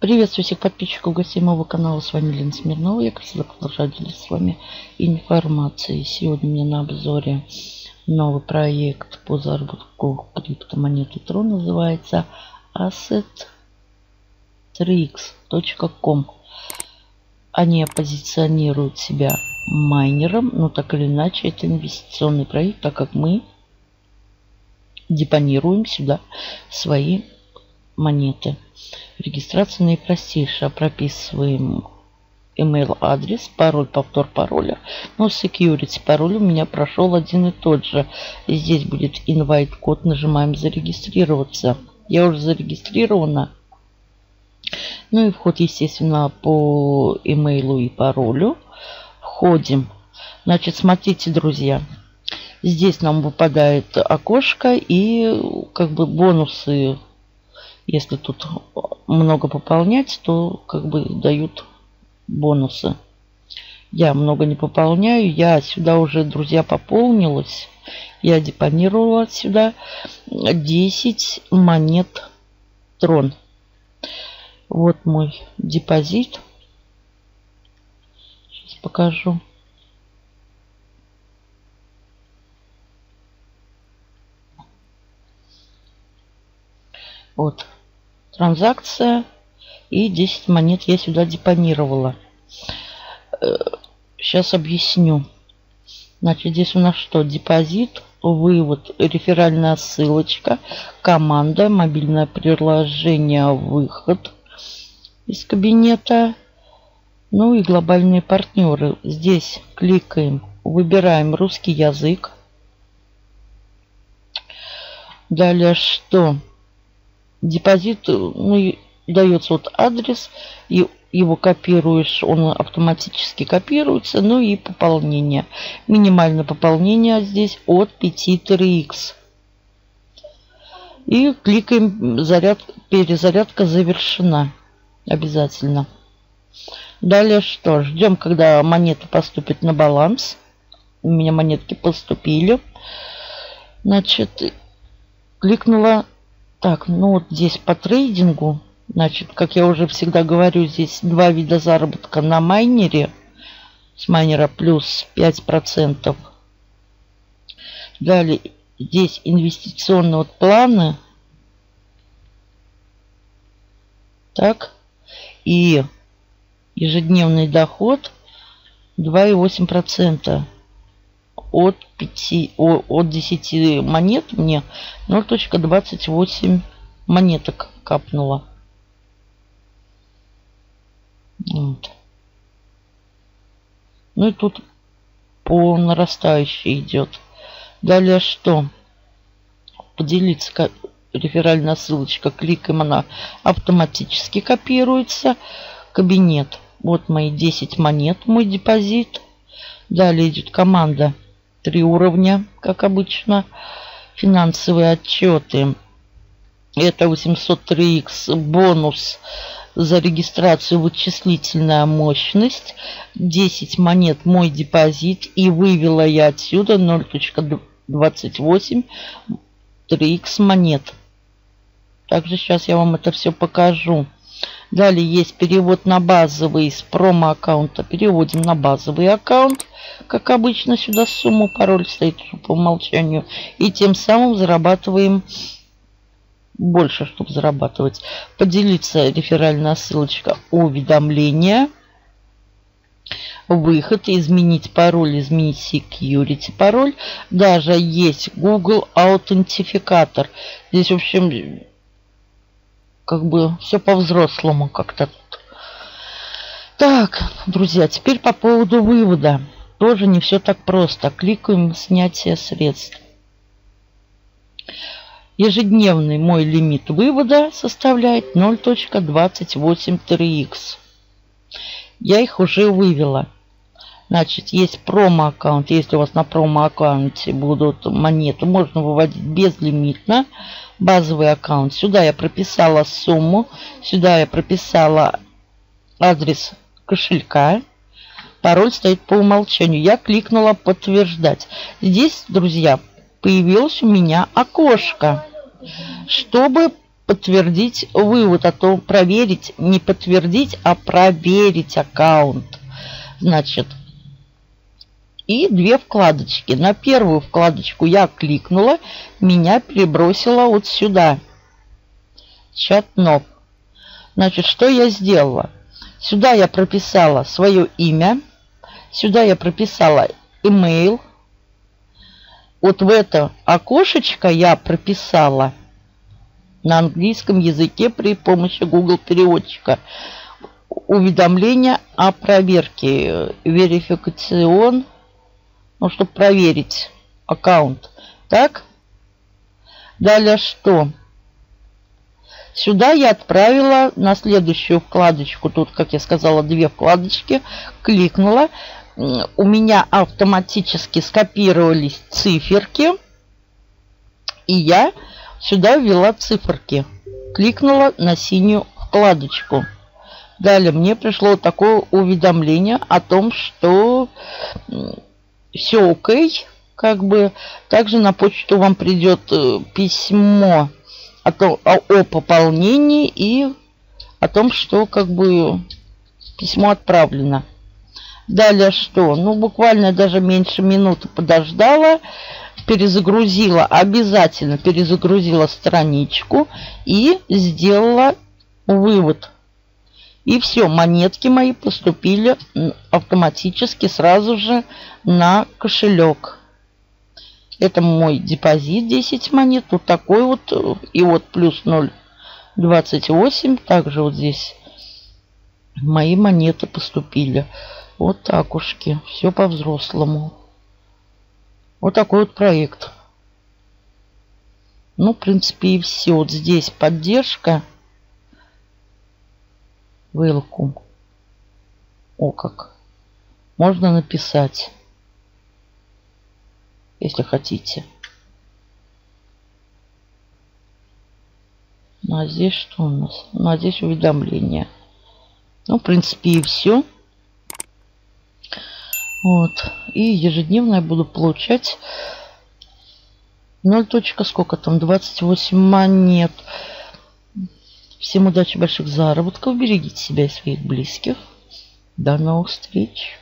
Приветствую всех подписчиков гостей моего канала. С вами Лена Смирнова. Я, как всегда, продолжаю делиться с вами информацией. Сегодня у меня на обзоре новый проект по заработку криптомонеты Tron. Называется asset3x.com. Они позиционируют себя майнером, но так или иначе это инвестиционный проект, так как мы депонируем сюда свои монеты. Регистрация наипростейшая. Прописываем email адрес, пароль, повтор пароля. Но security пароль у меня прошел один и тот же. Здесь будет invite код. Нажимаем зарегистрироваться. Я уже зарегистрирована. Ну и вход, естественно, по имейлу и паролю. Входим. Значит, смотрите, друзья. Здесь нам выпадает окошко и как бы бонусы если тут много пополнять, то как бы дают бонусы. Я много не пополняю. Я сюда уже, друзья, пополнилась. Я депонировала сюда 10 монет трон. Вот мой депозит. Сейчас покажу. Вот транзакция. И 10 монет я сюда депонировала. Сейчас э, объясню. Значит, здесь у нас что? Депозит, вывод, реферальная ссылочка, команда, мобильное приложение, выход из кабинета. Ну и глобальные партнеры. Здесь кликаем, выбираем русский язык. Далее что? Депозит, ну, дается вот адрес, и его копируешь, он автоматически копируется, ну и пополнение. Минимальное пополнение здесь от 5 3х. И кликаем заряд, перезарядка завершена. Обязательно. Далее что? Ждем, когда монета поступит на баланс. У меня монетки поступили. Значит, кликнула так, ну вот здесь по трейдингу, значит, как я уже всегда говорю, здесь два вида заработка на майнере. С майнера плюс 5%. Далее здесь инвестиционные вот планы. Так. И ежедневный доход 2,8% от 5, от 10 монет мне 0.28 монеток капнуло. Вот. Ну и тут по нарастающей идет. Далее что? Поделиться реферальная ссылочка. Кликаем, она автоматически копируется. Кабинет. Вот мои 10 монет, мой депозит. Далее идет команда Три уровня, как обычно. Финансовые отчеты. Это 803X бонус за регистрацию вычислительная мощность. 10 монет мой депозит. И вывела я отсюда 0.28 3X монет. Также сейчас я вам это все покажу. Далее есть перевод на базовый с промо-аккаунта. Переводим на базовый аккаунт. Как обычно, сюда сумму, пароль стоит по умолчанию. И тем самым зарабатываем больше, чтобы зарабатывать. Поделиться реферальная ссылочка уведомления. Выход, изменить пароль, изменить security пароль. Даже есть Google аутентификатор. Здесь, в общем, как бы все по-взрослому как-то. Так, друзья, теперь по поводу вывода. Тоже не все так просто. Кликаем снятие средств. Ежедневный мой лимит вывода составляет 0.283х. Я их уже вывела. Значит, есть промо-аккаунт. Если у вас на промо-аккаунте будут монеты, можно выводить безлимитно базовый аккаунт. Сюда я прописала сумму, сюда я прописала адрес кошелька. Пароль стоит по умолчанию. Я кликнула подтверждать. Здесь, друзья, появилось у меня окошко. Чтобы подтвердить вывод, а то проверить, не подтвердить, а проверить аккаунт. Значит, и две вкладочки. На первую вкладочку я кликнула, меня перебросило вот сюда. Чат НОП. Значит, что я сделала? Сюда я прописала свое имя. Сюда я прописала email. Вот в это окошечко я прописала на английском языке при помощи Google переводчика уведомление о проверке верификацион, ну, чтобы проверить аккаунт. Так? Далее что? Сюда я отправила на следующую вкладочку. Тут, как я сказала, две вкладочки. Кликнула. У меня автоматически скопировались циферки. И я сюда ввела циферки. Кликнула на синюю вкладочку. Далее мне пришло такое уведомление о том, что все окей. Как бы также на почту вам придет э, письмо о, том, о, о пополнении и о том, что как бы письмо отправлено. Далее что? Ну, буквально даже меньше минуты подождала, перезагрузила, обязательно перезагрузила страничку и сделала вывод. И все, монетки мои поступили автоматически сразу же на кошелек. Это мой депозит 10 монет. Вот такой вот. Э, и вот плюс 0,28. Также вот здесь мои монеты поступили. Вот так ушки. Все по-взрослому. Вот такой вот проект. Ну, в принципе, и все. Вот здесь поддержка. Welcome. О как. Можно написать если хотите. Ну, а здесь что у нас? Ну, а здесь уведомления. Ну, в принципе, и все. Вот. И ежедневно я буду получать 0. сколько там? 28 монет. Всем удачи, больших заработков. Берегите себя и своих близких. До новых встреч.